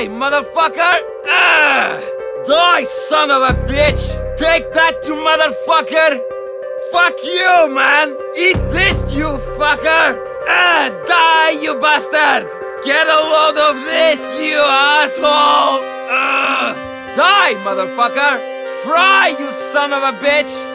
Die, motherfucker! Ugh. Die, son of a bitch! Take that, you motherfucker! Fuck you, man! Eat this, you fucker! Ugh. die, you bastard! Get a load of this, you asshole! Ugh. Die, motherfucker! Fry, you son of a bitch!